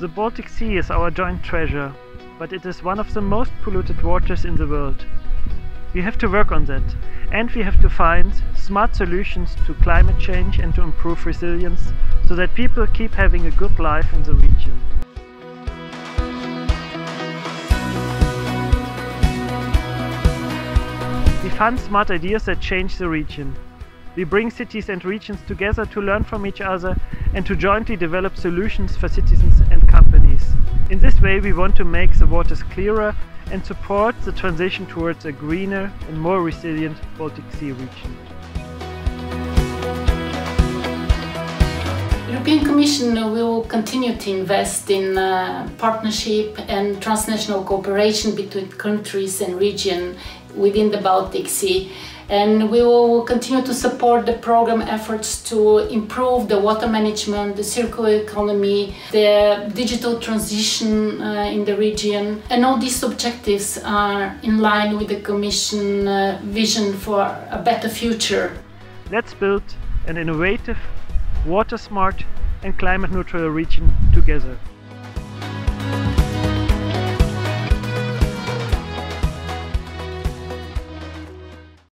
The Baltic Sea is our joint treasure, but it is one of the most polluted waters in the world. We have to work on that, and we have to find smart solutions to climate change and to improve resilience so that people keep having a good life in the region. We fund smart ideas that change the region. We bring cities and regions together to learn from each other and to jointly develop solutions for citizens and companies. In this way we want to make the waters clearer and support the transition towards a greener and more resilient Baltic Sea region. European Commission will continue to invest in uh, partnership and transnational cooperation between countries and region within the Baltic Sea and we will continue to support the program efforts to improve the water management, the circular economy, the digital transition uh, in the region. And all these objectives are in line with the Commission uh, vision for a better future. Let's build an innovative, water smart and climate neutral region together.